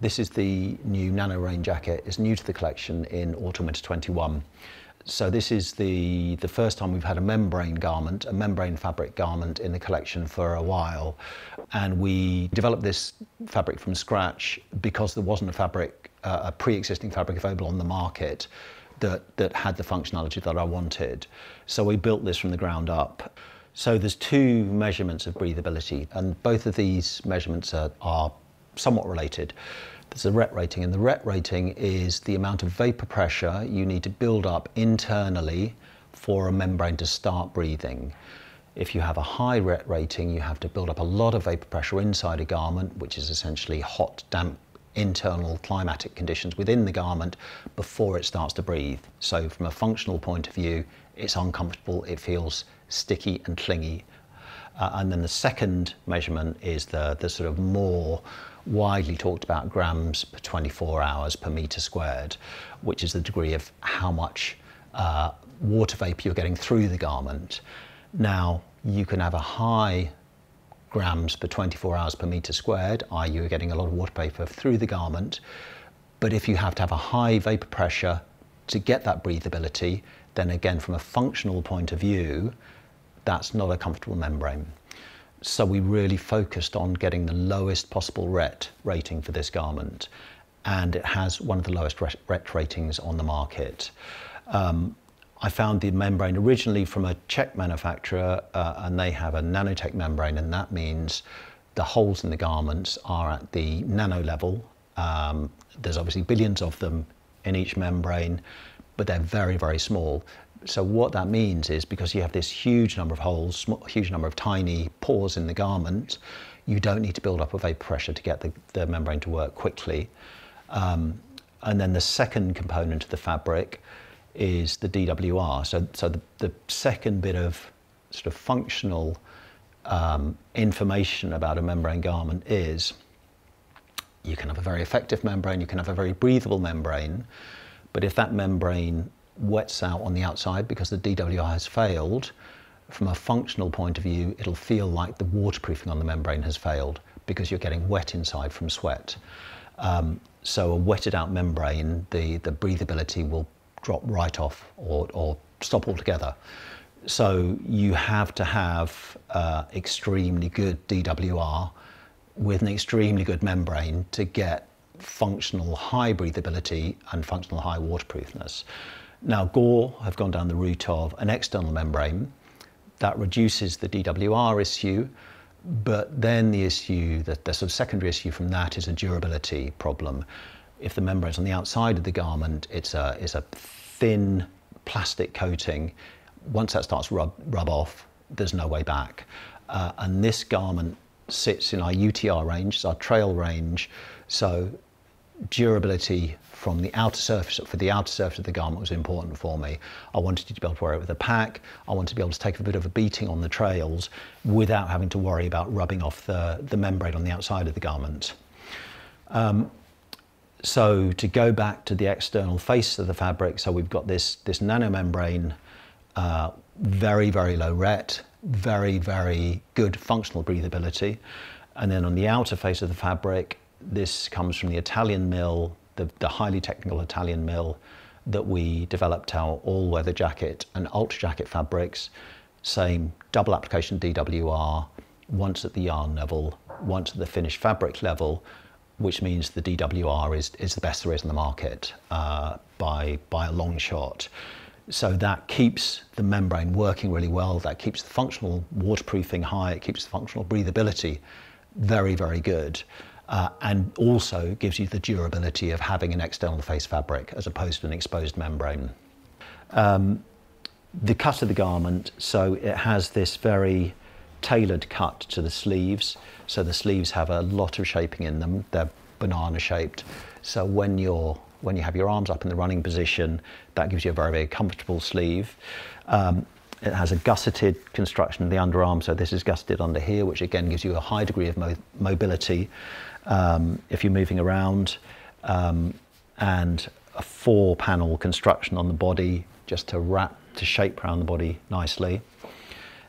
This is the new Nano Rain jacket. It's new to the collection in autumn winter 21. So this is the, the first time we've had a membrane garment, a membrane fabric garment in the collection for a while. And we developed this fabric from scratch because there wasn't a fabric, uh, a pre-existing fabric available on the market that, that had the functionality that I wanted. So we built this from the ground up. So there's two measurements of breathability and both of these measurements are, are somewhat related. There's a RET rating, and the RET rating is the amount of vapor pressure you need to build up internally for a membrane to start breathing. If you have a high RET rating, you have to build up a lot of vapor pressure inside a garment, which is essentially hot, damp, internal climatic conditions within the garment before it starts to breathe. So from a functional point of view, it's uncomfortable, it feels sticky and clingy. Uh, and then the second measurement is the, the sort of more widely talked about grams per 24 hours per meter squared, which is the degree of how much uh, water vapor you're getting through the garment. Now, you can have a high grams per 24 hours per meter squared, i.e. you're getting a lot of water vapor through the garment. But if you have to have a high vapor pressure to get that breathability, then again, from a functional point of view, that's not a comfortable membrane. So we really focused on getting the lowest possible RET rating for this garment. And it has one of the lowest RET ratings on the market. Um, I found the membrane originally from a Czech manufacturer, uh, and they have a nanotech membrane, and that means the holes in the garments are at the nano level. Um, there's obviously billions of them in each membrane, but they're very, very small. So what that means is because you have this huge number of holes, huge number of tiny pores in the garment, you don't need to build up a vapor pressure to get the, the membrane to work quickly. Um, and then the second component of the fabric is the DWR. So, so the, the second bit of sort of functional um, information about a membrane garment is you can have a very effective membrane, you can have a very breathable membrane, but if that membrane wets out on the outside because the DWR has failed, from a functional point of view, it'll feel like the waterproofing on the membrane has failed because you're getting wet inside from sweat. Um, so a wetted out membrane, the, the breathability will drop right off or, or stop altogether. So you have to have uh, extremely good DWR with an extremely good membrane to get functional high breathability and functional high waterproofness. Now, Gore have gone down the route of an external membrane that reduces the DWR issue, but then the issue, the, the sort of secondary issue from that is a durability problem. If the membrane is on the outside of the garment, it's a, it's a thin plastic coating. Once that starts rub, rub off, there's no way back. Uh, and this garment sits in our UTR range, it's our trail range. So durability from the outer surface, for the outer surface of the garment was important for me. I wanted to be able to wear it with a pack. I wanted to be able to take a bit of a beating on the trails without having to worry about rubbing off the, the membrane on the outside of the garment. Um, so to go back to the external face of the fabric, so we've got this, this nanomembrane, uh, very, very low RET, very, very good functional breathability. And then on the outer face of the fabric, this comes from the Italian mill the, the highly technical Italian mill that we developed our all-weather jacket and ultra jacket fabrics, same double application DWR, once at the yarn level, once at the finished fabric level, which means the DWR is, is the best there is in the market uh, by, by a long shot. So that keeps the membrane working really well, that keeps the functional waterproofing high, it keeps the functional breathability very, very good uh, and also gives you the durability of having an external face fabric as opposed to an exposed membrane. Um, the cut of the garment, so it has this very tailored cut to the sleeves. So the sleeves have a lot of shaping in them. They're banana shaped. So when you're when you have your arms up in the running position, that gives you a very, very comfortable sleeve. Um, it has a gusseted construction of the underarm, so this is gusseted under here, which again gives you a high degree of mo mobility um, if you're moving around, um, and a four panel construction on the body just to wrap, to shape around the body nicely.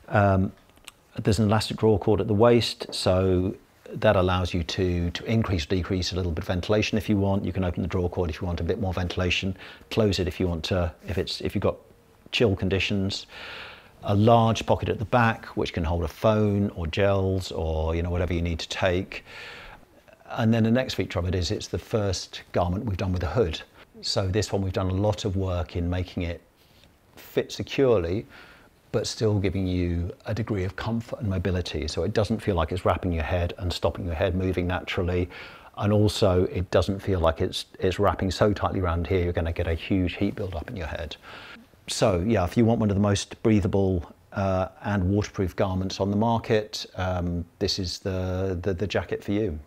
Um, there's an elastic draw cord at the waist, so that allows you to, to increase or decrease a little bit of ventilation if you want. You can open the drawer cord if you want a bit more ventilation, close it if you want to, if, it's, if you've got chill conditions. A large pocket at the back which can hold a phone or gels or you know whatever you need to take. And then the next feature of it is it's the first garment we've done with a hood. So this one we've done a lot of work in making it fit securely but still giving you a degree of comfort and mobility. So it doesn't feel like it's wrapping your head and stopping your head moving naturally. And also it doesn't feel like it's, it's wrapping so tightly around here, you're gonna get a huge heat build up in your head. So yeah, if you want one of the most breathable uh, and waterproof garments on the market, um, this is the, the, the jacket for you.